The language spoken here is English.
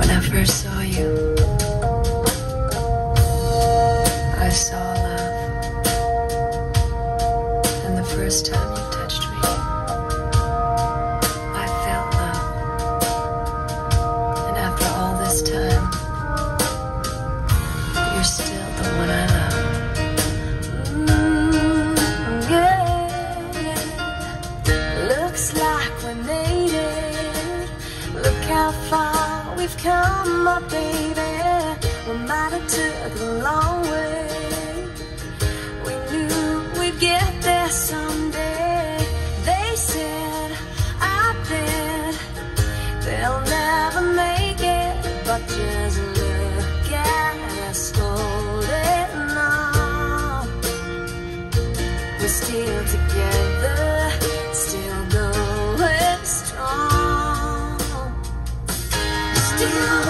When I first saw you, I saw love. And the first time you touched me, I felt love. And after all this time, you're still the one I love. we've come up in. You.